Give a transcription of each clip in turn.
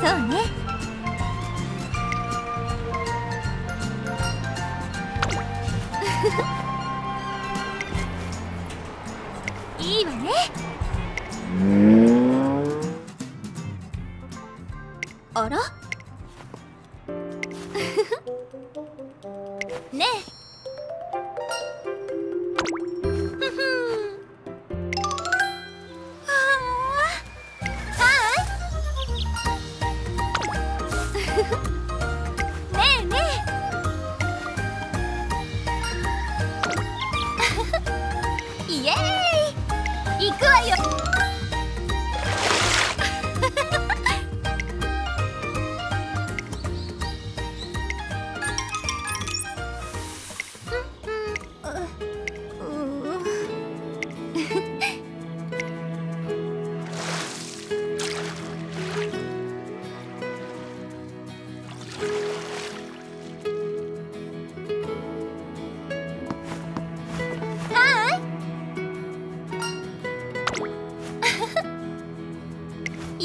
そうね。いいわね。あら？ねえねえねえ。イエーイ。行くわよ。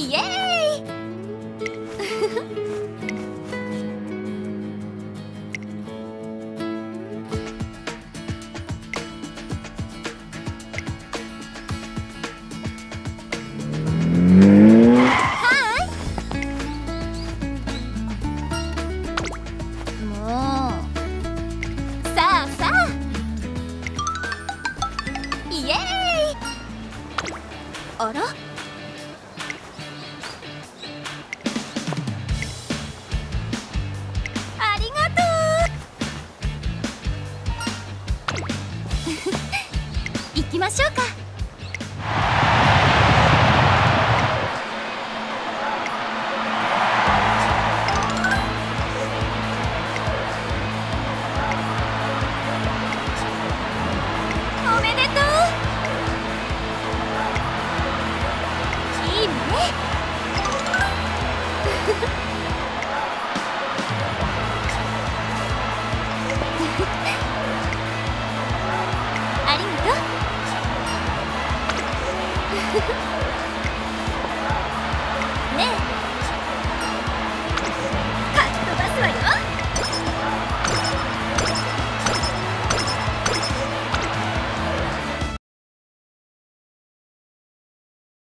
イエーイもうさあさあイエーイあらましょうか。